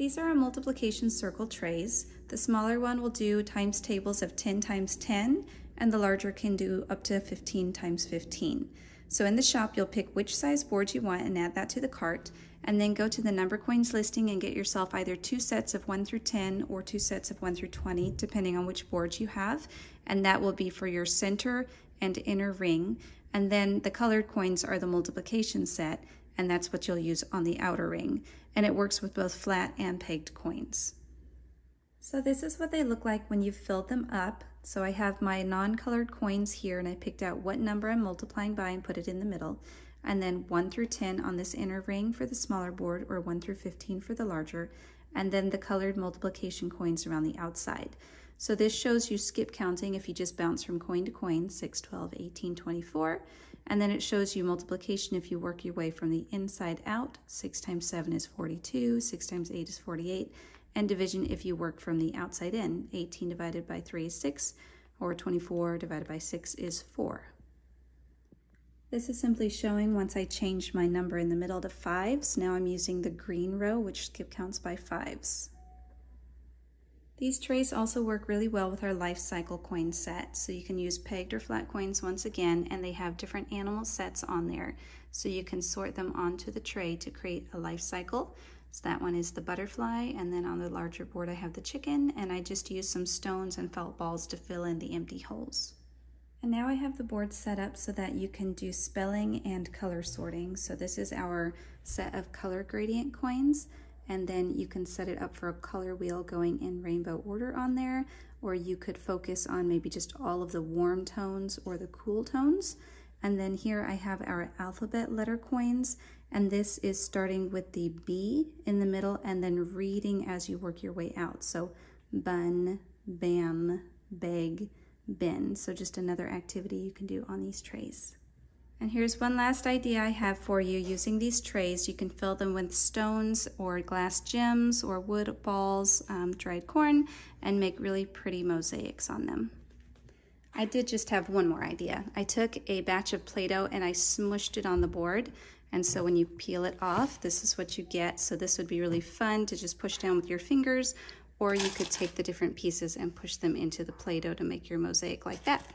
These are our multiplication circle trays. The smaller one will do times tables of 10 times 10, and the larger can do up to 15 times 15. So in the shop, you'll pick which size board you want and add that to the cart, and then go to the number coins listing and get yourself either two sets of 1 through 10 or two sets of 1 through 20, depending on which board you have, and that will be for your center and inner ring. And then the colored coins are the multiplication set, and that's what you'll use on the outer ring. And it works with both flat and pegged coins. So this is what they look like when you've filled them up. So I have my non-colored coins here and I picked out what number I'm multiplying by and put it in the middle. And then 1 through 10 on this inner ring for the smaller board or 1 through 15 for the larger. And then the colored multiplication coins around the outside. So this shows you skip counting if you just bounce from coin to coin, 6, 12, 18, 24. And then it shows you multiplication if you work your way from the inside out. 6 times 7 is 42, 6 times 8 is 48. And division if you work from the outside in. 18 divided by 3 is 6, or 24 divided by 6 is 4. This is simply showing once I changed my number in the middle to fives, now I'm using the green row, which skip counts by fives. These trays also work really well with our life cycle coin set. So you can use pegged or flat coins once again, and they have different animal sets on there. So you can sort them onto the tray to create a life cycle. So that one is the butterfly, and then on the larger board I have the chicken, and I just use some stones and felt balls to fill in the empty holes. And now I have the board set up so that you can do spelling and color sorting. So this is our set of color gradient coins and then you can set it up for a color wheel going in rainbow order on there, or you could focus on maybe just all of the warm tones or the cool tones. And then here I have our alphabet letter coins, and this is starting with the B in the middle and then reading as you work your way out. So bun, bam, beg, bin. So just another activity you can do on these trays. And here's one last idea I have for you. Using these trays, you can fill them with stones or glass gems or wood balls, um, dried corn, and make really pretty mosaics on them. I did just have one more idea. I took a batch of Play-Doh and I smushed it on the board. And so when you peel it off, this is what you get. So this would be really fun to just push down with your fingers, or you could take the different pieces and push them into the Play-Doh to make your mosaic like that.